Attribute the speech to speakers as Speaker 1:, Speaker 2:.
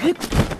Speaker 1: Hip!